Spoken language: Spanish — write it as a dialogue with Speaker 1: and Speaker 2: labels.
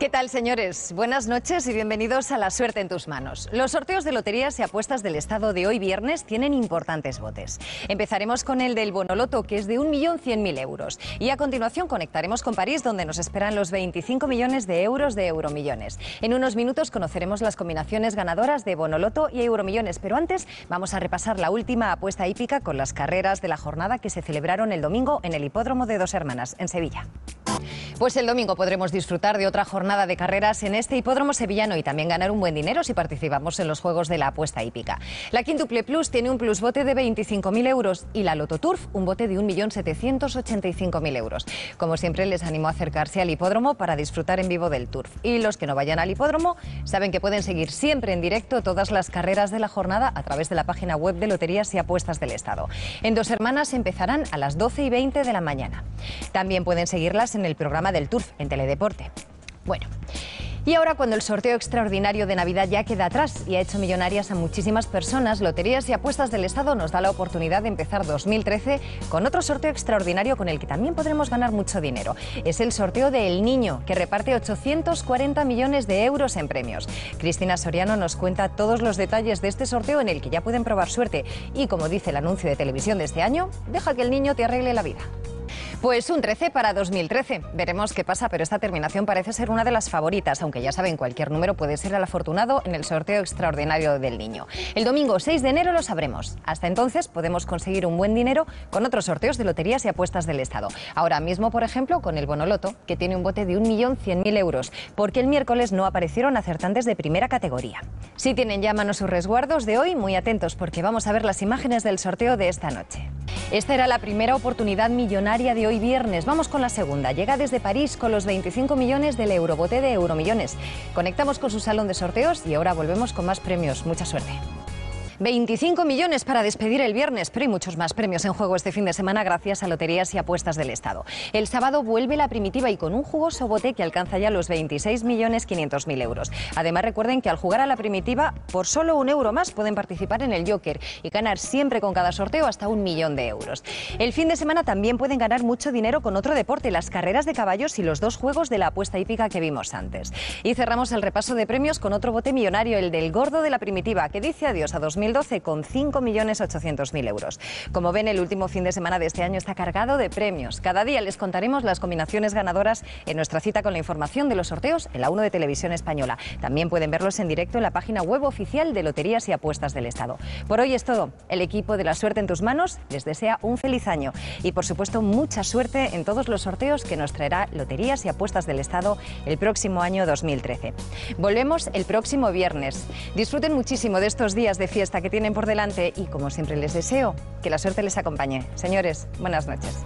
Speaker 1: ¿Qué tal, señores? Buenas noches y bienvenidos a La Suerte en tus manos. Los sorteos de loterías y apuestas del Estado de hoy viernes tienen importantes botes. Empezaremos con el del Bonoloto, que es de 1.100.000 euros. Y a continuación conectaremos con París, donde nos esperan los 25 millones de euros de Euromillones. En unos minutos conoceremos las combinaciones ganadoras de Bonoloto y Euromillones, pero antes vamos a repasar la última apuesta hípica con las carreras de la jornada que se celebraron el domingo en el Hipódromo de Dos Hermanas, en Sevilla. Pues el domingo podremos disfrutar de otra jornada de carreras en este hipódromo sevillano y también ganar un buen dinero si participamos en los juegos de la apuesta hípica. La Quintuple Plus tiene un plusbote de 25.000 euros y la Loto Turf un bote de 1.785.000 euros. Como siempre, les animo a acercarse al hipódromo para disfrutar en vivo del Turf. Y los que no vayan al hipódromo saben que pueden seguir siempre en directo todas las carreras de la jornada a través de la página web de Loterías y Apuestas del Estado. En dos hermanas empezarán a las 12 y 20 de la mañana. También pueden seguirlas en el programa del Turf en Teledeporte. Bueno. Y ahora cuando el sorteo extraordinario de Navidad ya queda atrás y ha hecho millonarias a muchísimas personas, Loterías y Apuestas del Estado nos da la oportunidad de empezar 2013 con otro sorteo extraordinario con el que también podremos ganar mucho dinero. Es el sorteo de El Niño, que reparte 840 millones de euros en premios. Cristina Soriano nos cuenta todos los detalles de este sorteo en el que ya pueden probar suerte y como dice el anuncio de televisión de este año, deja que el niño te arregle la vida. Pues un 13 para 2013. Veremos qué pasa, pero esta terminación parece ser una de las favoritas, aunque ya saben, cualquier número puede ser el afortunado en el sorteo extraordinario del niño. El domingo 6 de enero lo sabremos. Hasta entonces podemos conseguir un buen dinero con otros sorteos de loterías y apuestas del Estado. Ahora mismo, por ejemplo, con el Bonoloto, que tiene un bote de 1.100.000 euros, porque el miércoles no aparecieron acertantes de primera categoría. Si tienen ya a mano sus resguardos de hoy, muy atentos porque vamos a ver las imágenes del sorteo de esta noche. Esta era la primera oportunidad millonaria de hoy viernes. Vamos con la segunda. Llega desde París con los 25 millones del Eurobote de Euromillones. Conectamos con su salón de sorteos y ahora volvemos con más premios. Mucha suerte. 25 millones para despedir el viernes, pero hay muchos más premios en juego este fin de semana gracias a Loterías y Apuestas del Estado. El sábado vuelve la primitiva y con un jugoso bote que alcanza ya los 26 millones 500 mil euros. Además recuerden que al jugar a la primitiva, por solo un euro más pueden participar en el Joker y ganar siempre con cada sorteo hasta un millón de euros. El fin de semana también pueden ganar mucho dinero con otro deporte, las carreras de caballos y los dos juegos de la apuesta hípica que vimos antes. Y cerramos el repaso de premios con otro bote millonario, el del gordo de la primitiva, que dice adiós a 2000 2012 con 5.800.000 euros. Como ven, el último fin de semana de este año está cargado de premios. Cada día les contaremos las combinaciones ganadoras en nuestra cita con la información de los sorteos en la 1 de Televisión Española. También pueden verlos en directo en la página web oficial de Loterías y Apuestas del Estado. Por hoy es todo. El equipo de La Suerte en tus manos les desea un feliz año y, por supuesto, mucha suerte en todos los sorteos que nos traerá Loterías y Apuestas del Estado el próximo año 2013. Volvemos el próximo viernes. Disfruten muchísimo de estos días de fiesta que tienen por delante y como siempre les deseo que la suerte les acompañe. Señores, buenas noches.